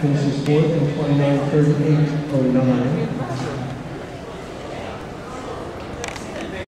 finishes fourth in 29.38.09.